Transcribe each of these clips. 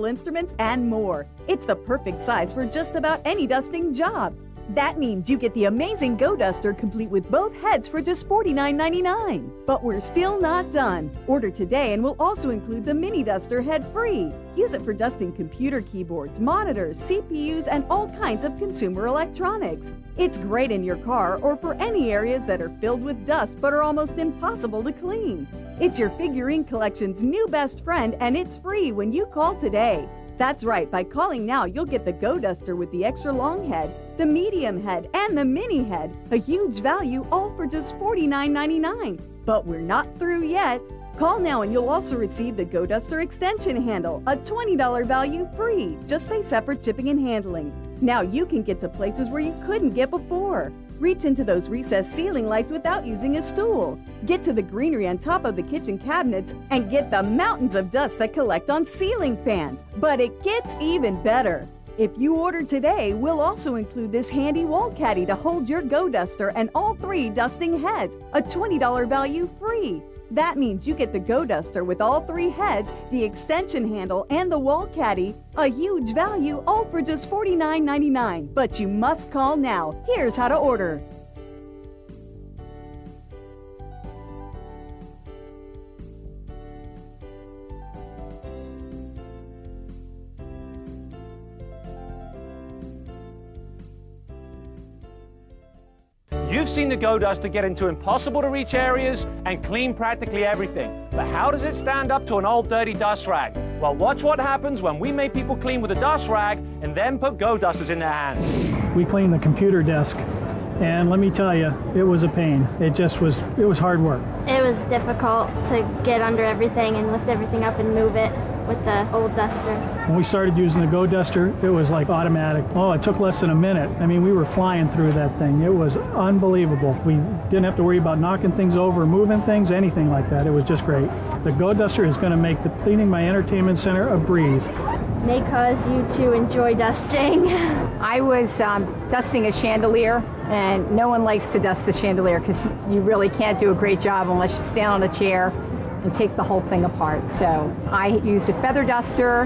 instruments, and more. It's the perfect size for just about any dusting job. That means you get the amazing Go Duster complete with both heads for just $49.99. But we're still not done. Order today and we'll also include the Mini Duster head free. Use it for dusting computer keyboards, monitors, CPUs, and all kinds of consumer electronics. It's great in your car or for any areas that are filled with dust but are almost impossible to clean. It's your figurine collection's new best friend and it's free when you call today. That's right, by calling now, you'll get the Go Duster with the extra long head, the medium head, and the mini head. A huge value, all for just $49.99. But we're not through yet. Call now and you'll also receive the Go Duster extension handle, a $20 value free. Just pay separate shipping and handling. Now you can get to places where you couldn't get before. Reach into those recessed ceiling lights without using a stool. Get to the greenery on top of the kitchen cabinets and get the mountains of dust that collect on ceiling fans. But it gets even better. If you order today, we'll also include this handy wall caddy to hold your Go Duster and all three dusting heads, a $20 value free. That means you get the Go Duster with all three heads, the extension handle, and the wall caddy. A huge value, all for just $49.99. But you must call now. Here's how to order. You've seen the Go Duster get into impossible to reach areas and clean practically everything. But how does it stand up to an old dirty dust rag? Well, watch what happens when we make people clean with a dust rag and then put Go Dusters in their hands. We clean the computer desk and let me tell you, it was a pain. It just was, it was hard work. It was difficult to get under everything and lift everything up and move it with the old duster. When we started using the Go Duster, it was like automatic. Oh, it took less than a minute. I mean, we were flying through that thing. It was unbelievable. We didn't have to worry about knocking things over, moving things, anything like that. It was just great. The Go Duster is going to make the cleaning my entertainment center a breeze. May cause you to enjoy dusting. I was um, dusting a chandelier, and no one likes to dust the chandelier because you really can't do a great job unless you stand on a chair and take the whole thing apart. So I used a feather duster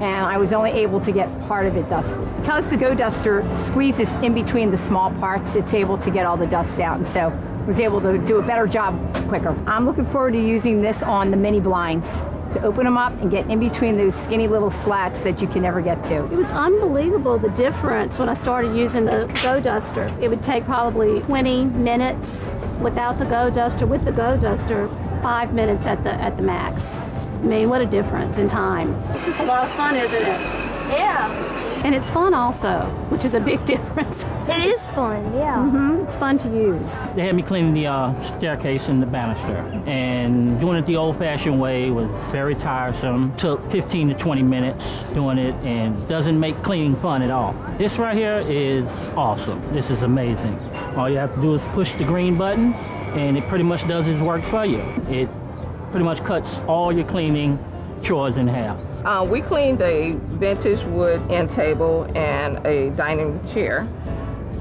and I was only able to get part of it dusted. Because the Go Duster squeezes in between the small parts, it's able to get all the dust out and so I was able to do a better job quicker. I'm looking forward to using this on the mini blinds to open them up and get in between those skinny little slats that you can never get to. It was unbelievable the difference when I started using the Go Duster. It would take probably 20 minutes without the Go Duster. With the Go Duster, five minutes at the at the max. I mean, what a difference in time. This is a lot of fun, isn't it? Yeah. And it's fun also, which is a big difference. It is fun, yeah. Mm-hmm. It's fun to use. They had me cleaning the uh, staircase and the banister, and doing it the old-fashioned way was very tiresome. Took 15 to 20 minutes doing it, and doesn't make cleaning fun at all. This right here is awesome. This is amazing. All you have to do is push the green button, and it pretty much does its work for you. It pretty much cuts all your cleaning chores in half. Uh, we cleaned a vintage wood end table and a dining chair.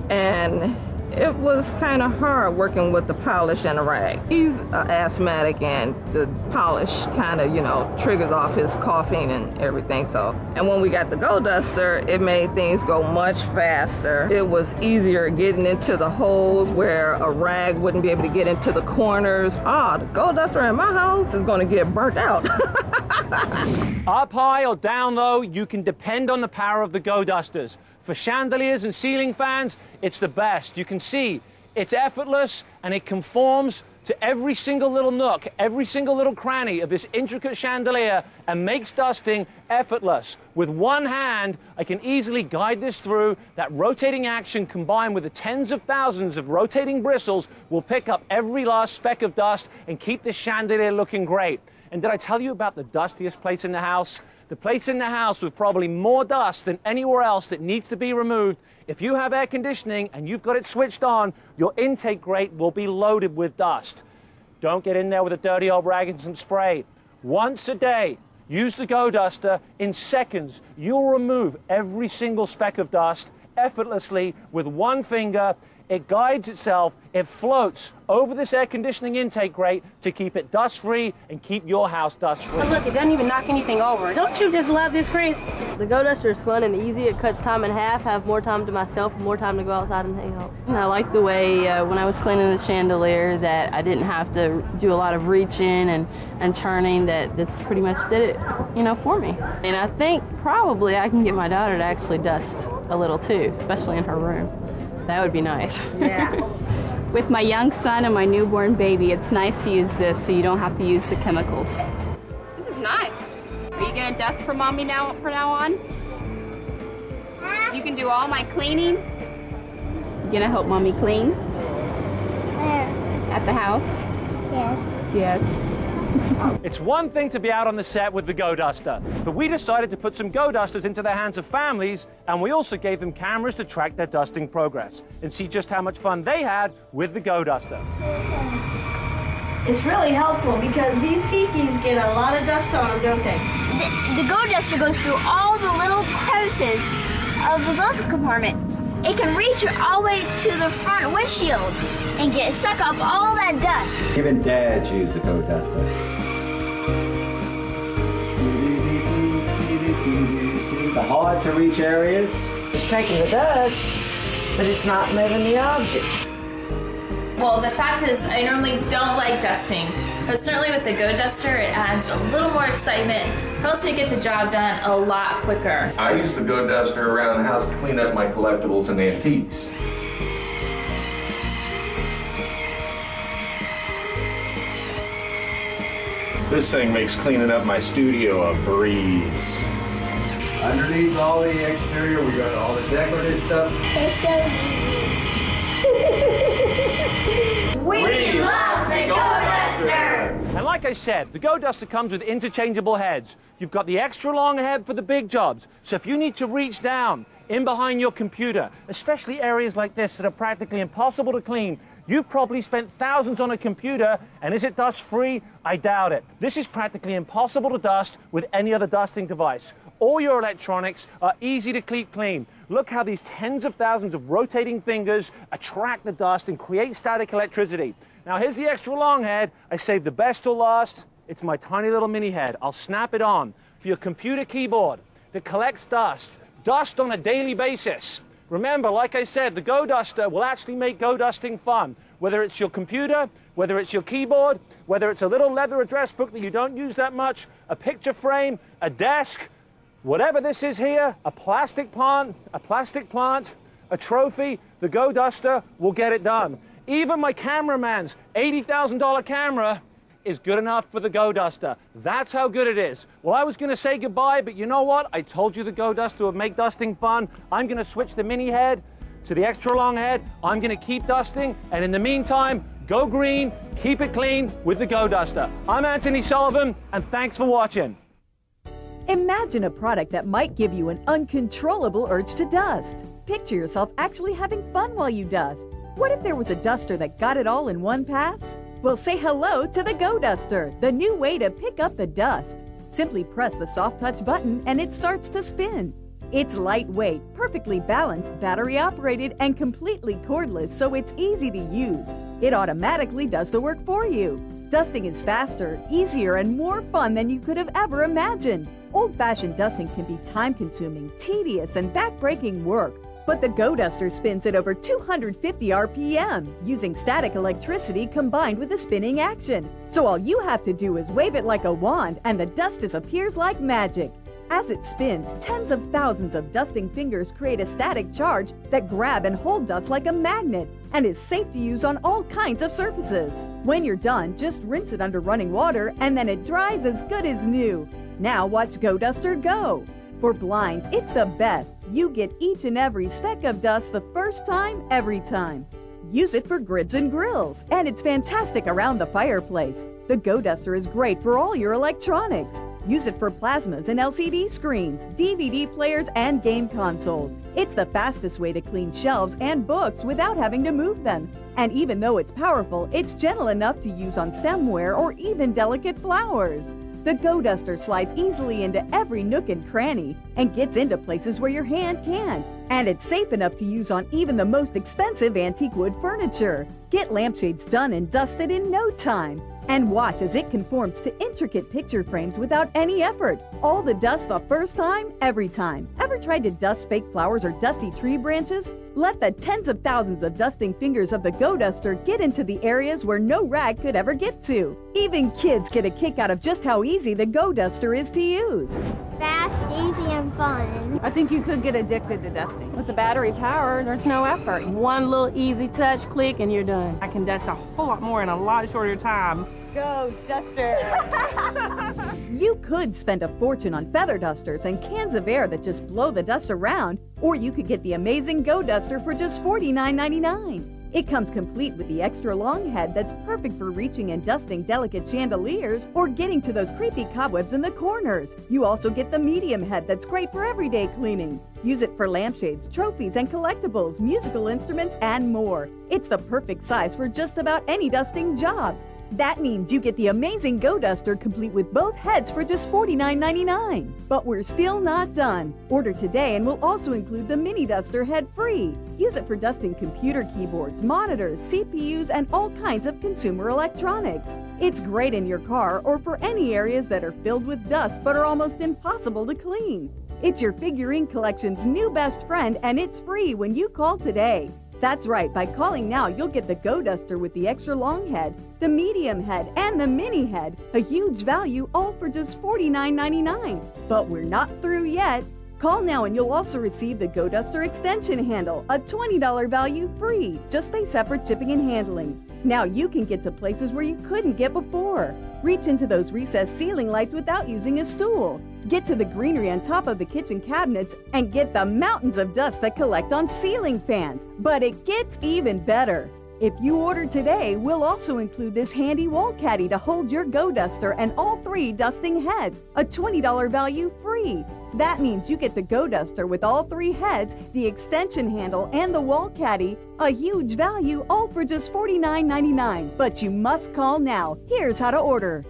And it was kind of hard working with the polish and the rag. He's uh, asthmatic and the polish kind of, you know, triggers off his coughing and everything. So, and when we got the Go Duster, it made things go much faster. It was easier getting into the holes where a rag wouldn't be able to get into the corners. Ah, the Go Duster in my house is going to get burnt out. Up high or down low, you can depend on the power of the Go Dusters. For chandeliers and ceiling fans, it's the best. You can see it's effortless and it conforms to every single little nook, every single little cranny of this intricate chandelier and makes dusting effortless. With one hand, I can easily guide this through. That rotating action combined with the tens of thousands of rotating bristles will pick up every last speck of dust and keep the chandelier looking great. And did I tell you about the dustiest place in the house? The place in the house with probably more dust than anywhere else that needs to be removed. If you have air conditioning and you've got it switched on, your intake grate will be loaded with dust. Don't get in there with a dirty old rag and some spray. Once a day, use the Go Duster. In seconds, you'll remove every single speck of dust effortlessly with one finger. It guides itself, it floats over this air conditioning intake grate to keep it dust free and keep your house dust free. look, it doesn't even knock anything over. Don't you just love this, Chris? The Go Duster is fun and easy. It cuts time in half, have more time to myself, more time to go outside and hang out. And I like the way uh, when I was cleaning the chandelier that I didn't have to do a lot of reaching and, and turning, that this pretty much did it, you know, for me. And I think probably I can get my daughter to actually dust a little too, especially in her room. That would be nice. Yeah. With my young son and my newborn baby, it's nice to use this so you don't have to use the chemicals. This is nice. Are you gonna dust for mommy now from now on? You can do all my cleaning. You gonna help mommy clean? Yeah. At the house? Yes. Yes. It's one thing to be out on the set with the Go Duster, but we decided to put some Go Dusters into the hands of families, and we also gave them cameras to track their dusting progress and see just how much fun they had with the Go Duster. It's really helpful because these tikis get a lot of dust on them, don't they? The, the Go Duster goes through all the little crevices of the glove compartment. It can reach all the way to the front windshield and get suck up all that dust. Even dads use the Go Duster. The hard to reach areas. It's taking the dust, but it's not moving the object. Well, the fact is, I normally don't like dusting, but certainly with the Go Duster, it adds a little more excitement, helps me get the job done a lot quicker. I use the Go Duster around the house to clean up my collectibles and antiques. This thing makes cleaning up my studio a breeze. Underneath all the exterior, we got all the decorative stuff. It's so easy. We, We love the Go Duster. And like I said, the Go Duster comes with interchangeable heads. You've got the extra long head for the big jobs. So if you need to reach down in behind your computer, especially areas like this that are practically impossible to clean, you've probably spent thousands on a computer, and is it dust free? I doubt it. This is practically impossible to dust with any other dusting device. All your electronics are easy to keep clean. Look how these tens of thousands of rotating fingers attract the dust and create static electricity. Now here's the extra long head. I saved the best till last. It's my tiny little mini head. I'll snap it on for your computer keyboard that collects dust, dust on a daily basis. Remember, like I said, the Go Duster will actually make Go Dusting fun. Whether it's your computer, whether it's your keyboard, whether it's a little leather address book that you don't use that much, a picture frame, a desk, whatever this is here, a plastic plant, a plastic plant, a trophy, the Go Duster will get it done. Even my cameraman's $80,000 camera is good enough for the Go Duster. That's how good it is. Well, I was going to say goodbye, but you know what? I told you the Go Duster would make dusting fun. I'm going to switch the mini head to the extra long head. I'm going to keep dusting, and in the meantime, go green, keep it clean with the Go Duster. I'm Anthony Sullivan, and thanks for watching. Imagine a product that might give you an uncontrollable urge to dust. Picture yourself actually having fun while you dust. What if there was a duster that got it all in one pass? Well, say hello to the Go Duster, the new way to pick up the dust. Simply press the soft touch button and it starts to spin. It's lightweight, perfectly balanced, battery operated, and completely cordless, so it's easy to use. It automatically does the work for you. Dusting is faster, easier, and more fun than you could have ever imagined. Old fashioned dusting can be time consuming, tedious, and back-breaking work. But the Go Duster spins at over 250 RPM using static electricity combined with a spinning action. So all you have to do is wave it like a wand and the dust disappears like magic. As it spins, tens of thousands of dusting fingers create a static charge that grab and hold dust like a magnet and is safe to use on all kinds of surfaces. When you're done, just rinse it under running water and then it dries as good as new. Now watch Go Duster go! For blinds, it's the best. You get each and every speck of dust the first time, every time. Use it for grids and grills, and it's fantastic around the fireplace. The Go Duster is great for all your electronics. Use it for plasmas and LCD screens, DVD players, and game consoles. It's the fastest way to clean shelves and books without having to move them. And even though it's powerful, it's gentle enough to use on stemware or even delicate flowers. The Go Duster slides easily into every nook and cranny and gets into places where your hand can't. And it's safe enough to use on even the most expensive antique wood furniture. Get lampshades done and dusted in no time. And watch as it conforms to intricate picture frames without any effort. All the dust the first time, every time. Ever tried to dust fake flowers or dusty tree branches? Let the tens of thousands of dusting fingers of the Go Duster get into the areas where no rag could ever get to. Even kids get a kick out of just how easy the Go Duster is to use. Fast, easy, and fun. I think you could get addicted to dusting. With the battery power, there's no effort. One little easy touch, click, and you're done. I can dust a whole lot more in a lot shorter time. Go Duster! You could spend a fortune on feather dusters and cans of air that just blow the dust around, or you could get the amazing Go Duster for just $49.99. It comes complete with the extra long head that's perfect for reaching and dusting delicate chandeliers or getting to those creepy cobwebs in the corners. You also get the medium head that's great for everyday cleaning. Use it for lampshades, trophies, and collectibles, musical instruments, and more. It's the perfect size for just about any dusting job. That means you get the amazing Go Duster complete with both heads for just $49.99. But we're still not done. Order today and we'll also include the Mini Duster head free. Use it for dusting computer keyboards, monitors, CPUs, and all kinds of consumer electronics. It's great in your car or for any areas that are filled with dust but are almost impossible to clean. It's your figurine collection's new best friend and it's free when you call today. That's right, by calling now, you'll get the Go Duster with the extra long head, the medium head, and the mini head, a huge value all for just $49.99. But we're not through yet. Call now and you'll also receive the Go Duster extension handle, a $20 value free. Just pay separate shipping and handling. Now you can get to places where you couldn't get before. Reach into those recessed ceiling lights without using a stool. Get to the greenery on top of the kitchen cabinets and get the mountains of dust that collect on ceiling fans. But it gets even better. If you order today, we'll also include this handy wall caddy to hold your Go Duster and all three dusting heads, a $20 value free. That means you get the Go Duster with all three heads, the extension handle, and the wall caddy, a huge value all for just $49.99. But you must call now. Here's how to order.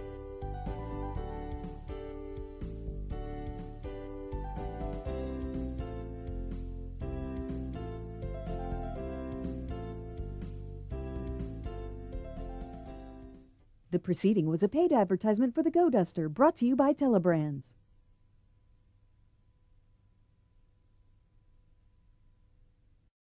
The proceeding was a paid advertisement for the Go Duster brought to you by Telebrands.